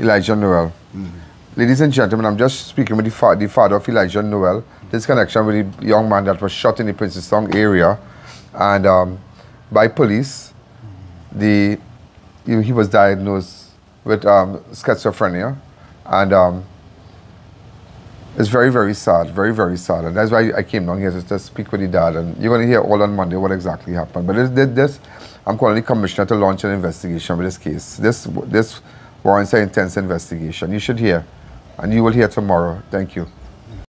Elijah Noel. Ladies and gentlemen, I'm just speaking with the, fa- the father of Elijah Noel. This connection with the young man that was shot in the Princes Town area and um, by police. The, he, he was diagnosed with um, schizophrenia and um, it's very, very sad, very, very sad. And that's why I came down here to, to speak with the dad. And you're going to hear all on Monday what exactly happened. But this, this, this, I'm calling the commissioner to launch an investigation with this case. This, this warrants an intense investigation. You should hear. And you will hear tomorrow. Thank you.